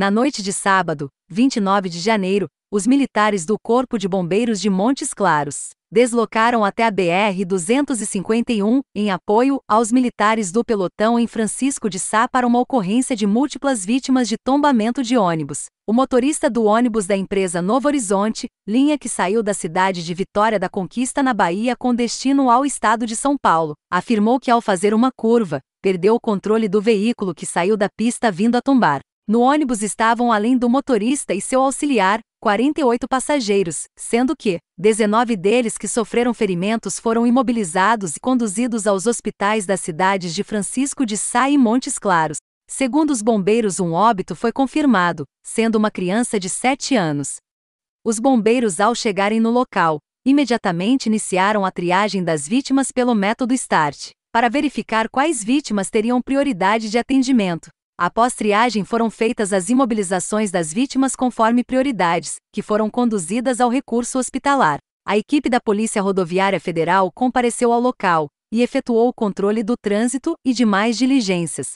Na noite de sábado, 29 de janeiro, os militares do Corpo de Bombeiros de Montes Claros deslocaram até a BR-251, em apoio aos militares do pelotão em Francisco de Sá para uma ocorrência de múltiplas vítimas de tombamento de ônibus. O motorista do ônibus da empresa Novo Horizonte, linha que saiu da cidade de Vitória da Conquista na Bahia com destino ao estado de São Paulo, afirmou que ao fazer uma curva, perdeu o controle do veículo que saiu da pista vindo a tombar. No ônibus estavam, além do motorista e seu auxiliar, 48 passageiros, sendo que 19 deles que sofreram ferimentos foram imobilizados e conduzidos aos hospitais das cidades de Francisco de Sá e Montes Claros. Segundo os bombeiros, um óbito foi confirmado, sendo uma criança de 7 anos. Os bombeiros, ao chegarem no local, imediatamente iniciaram a triagem das vítimas pelo método START, para verificar quais vítimas teriam prioridade de atendimento. Após triagem foram feitas as imobilizações das vítimas conforme prioridades, que foram conduzidas ao recurso hospitalar. A equipe da Polícia Rodoviária Federal compareceu ao local e efetuou o controle do trânsito e demais diligências,